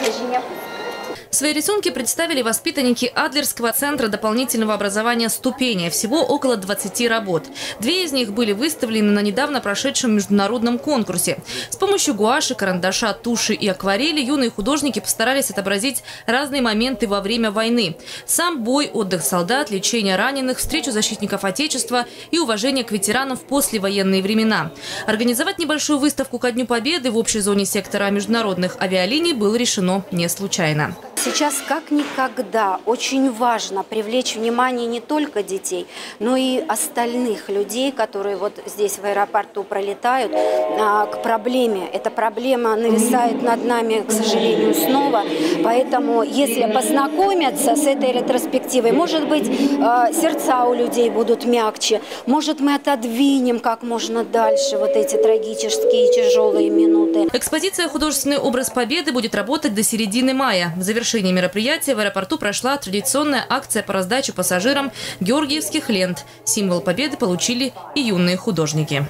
Reginha Свои рисунки представили воспитанники Адлерского центра дополнительного образования «Ступени». Всего около 20 работ. Две из них были выставлены на недавно прошедшем международном конкурсе. С помощью гуаши, карандаша, туши и акварели юные художники постарались отобразить разные моменты во время войны. Сам бой, отдых солдат, лечение раненых, встречу защитников Отечества и уважение к ветеранам в послевоенные времена. Организовать небольшую выставку ко Дню Победы в общей зоне сектора международных авиалиний было решено не случайно. Сейчас как никогда очень важно привлечь внимание не только детей, но и остальных людей, которые вот здесь в аэропорту пролетают, а, к проблеме. Эта проблема нависает над нами, к сожалению, снова. Поэтому, если познакомиться с этой ретроспективой, может быть, а, сердца у людей будут мягче, может, мы отодвинем как можно дальше вот эти трагические тяжелые минуты. Экспозиция «Художественный образ Победы» будет работать до середины мая. В завершении завершении мероприятия в аэропорту прошла традиционная акция по раздаче пассажирам георгиевских лент. Символ победы получили и юные художники.